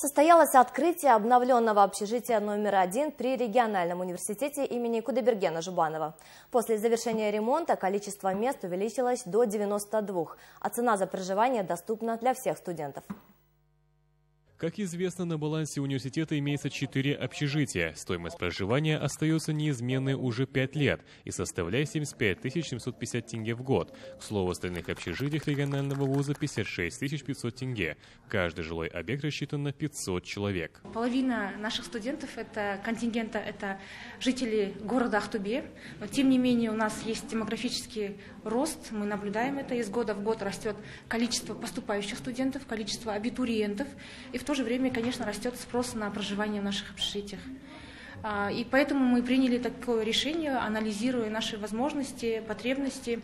Состоялось открытие обновленного общежития номер один при региональном университете имени Кудайбергена Жубанова. После завершения ремонта количество мест увеличилось до 92, а цена за проживание доступна для всех студентов. Как известно, на балансе университета имеется четыре общежития. Стоимость проживания остается неизменной уже пять лет и составляет 75 750 тенге в год. К слову, в остальных общежитиях регионального вуза 56 500 тенге. Каждый жилой объект рассчитан на 500 человек. Половина наших студентов это контингента, это жители города Ахтубе. Но тем не менее у нас есть демографический рост, мы наблюдаем это, из года в год растет количество поступающих студентов, количество абитуриентов. И в то же время, конечно, растет спрос на проживание в наших общежитиях. А, и поэтому мы приняли такое решение, анализируя наши возможности, потребности.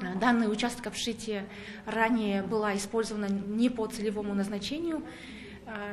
А, данный участок общежития ранее была использована не по целевому назначению,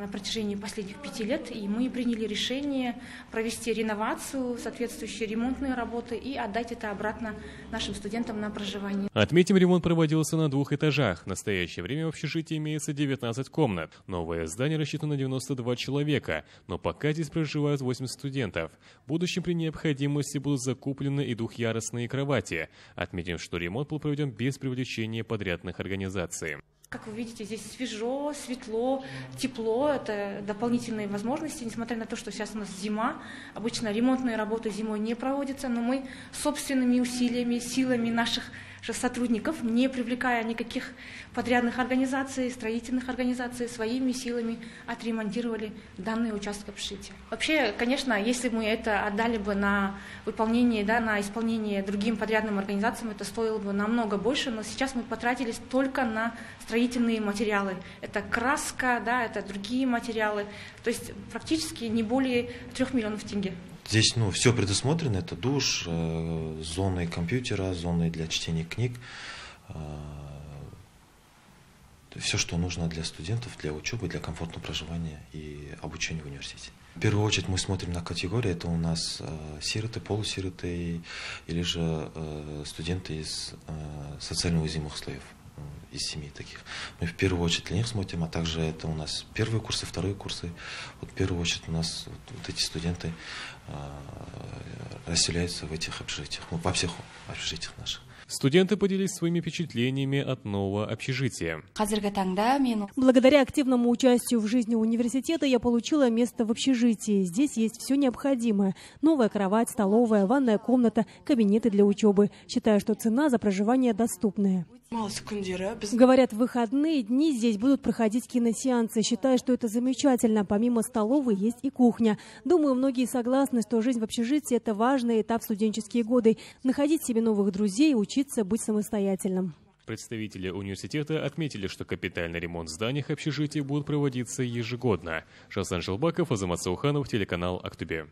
на протяжении последних пяти лет, и мы приняли решение провести реновацию, соответствующие ремонтные работы и отдать это обратно нашим студентам на проживание. Отметим, ремонт проводился на двух этажах. В настоящее время в общежитии имеется 19 комнат. Новое здание рассчитано на 92 человека, но пока здесь проживают 80 студентов. В будущем при необходимости будут закуплены и двухъярусные кровати. Отметим, что ремонт был проведен без привлечения подрядных организаций. Как вы видите, здесь свежо, светло, тепло. Это дополнительные возможности, несмотря на то, что сейчас у нас зима. Обычно ремонтные работы зимой не проводятся, но мы собственными усилиями, силами наших сотрудников, не привлекая никаких подрядных организаций, строительных организаций, своими силами отремонтировали данный участок общежития. Вообще, конечно, если мы это отдали бы на выполнение, да, на исполнение другим подрядным организациям, это стоило бы намного больше, но сейчас мы потратились только на строительные материалы. Это краска, да, это другие материалы, то есть практически не более трех миллионов тенге. Здесь ну, все предусмотрено, это душ, э, зоны компьютера, зоны для чтения книг, э, все, что нужно для студентов, для учебы, для комфортного проживания и обучения в университете. В первую очередь мы смотрим на категории, это у нас э, сироты, полусироты или же студенты из э, социально уязвимых слоев из семей таких. Мы в первую очередь для них смотрим, а также это у нас первые курсы, вторые курсы. Вот в первую очередь у нас вот, вот эти студенты э, расселяются в этих общежитиях, ну, во всех общежитиях наших. Студенты поделились своими впечатлениями от нового общежития. Благодаря активному участию в жизни университета я получила место в общежитии. Здесь есть все необходимое. Новая кровать, столовая, ванная комната, кабинеты для учебы. Считаю, что цена за проживание доступная. Говорят, в выходные дни здесь будут проходить киносеансы. Считаю, что это замечательно. Помимо столовой есть и кухня. Думаю, многие согласны, что жизнь в общежитии – это важный этап студенческие годы. Находить себе новых друзей и учиться быть самостоятельным. Представители университета отметили, что капитальный ремонт зданий общежитий будет проводиться ежегодно. Шасан Желбаков, Азамат Сауханов, телеканал «Актубе».